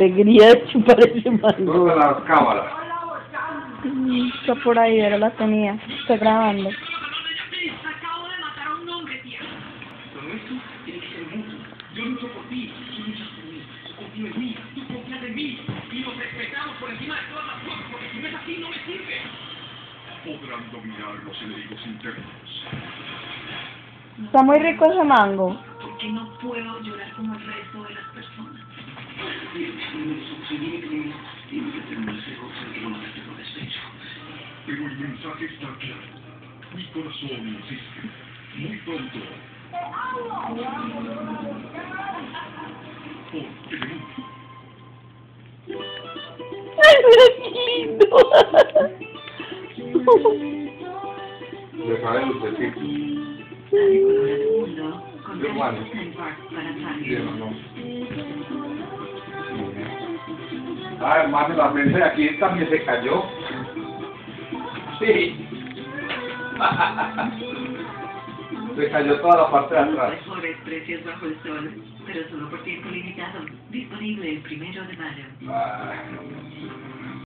Alegría de chupar ese mango. De las cámaras. Está por ahí, ahora la tenía. Está grabando. Acabo de matar a un hombre, tía. Todo esto tiene que ser mutuo. Yo lucho por ti, tú luchas por mí. Yo confío en mí, tú confías en mí. Y nos respetamos por encima de todas las cosas, porque si no es así, no me sirve. podrán dominar los enemigos internos. Está muy rico ese mango. Porque no puedo llorar como el resto de las personas. Pero el mensaje está claro. Mi corazón insiste. Muy pronto. Por Telemundo. ¡Ay, mira qué lindo! Yo, bueno. Sí, no, no. Ah, hermano, la mesa de aquí también se cayó. Sí. se cayó toda la parte de atrás. Mejores precios bajo el sol, pero solo por tiempo limitado. Disponible el primero de mayo. Ah,